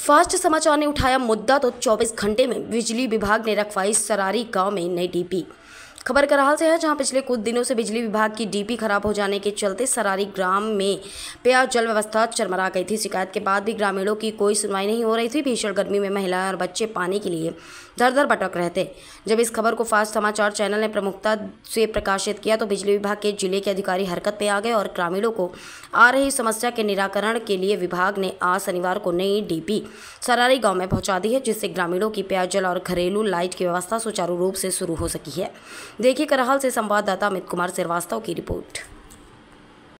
Fast समाचार ने उठाया मुद्दा तो 24 घंटे में बिजली विभाग ने रखवाई सरारी गाँव में नई डीपी खबर करहाल से है, जहाँ पिछले कुछ दिनों से बिजली विभाग की डीपी खराब हो जाने के चलते सरारी ग्राम में पेय जल व्यवस्था चरमरा गई थी। शिकायत के बाद भी ग्रामीणों की कोई सुनवाई नहीं हो रही थी। भीषण गर्मी में महिलाएँ और बच्चे पानी के लिए दर दर भटक रहे थे। जब इस खबर को फास्ट समाचार चैनल ने प्रमुखता से प्रकाशित किया तो बिजली विभाग के ज़िले के अधिकारी हरकत में आ गए और ग्रामीणों को आ रही समस्या के निराकरण के लिए विभाग ने आज शनिवार को नई डीपी सरारी गाँव में पहुँचा दी है, जिससे ग्रामीणों की पेयजल और घरेलू लाइट की व्यवस्था सुचारू रूप से शुरू हो सकी है। देखिए करहाल से संवाददाता अमित कुमार श्रीवास्तव की रिपोर्ट।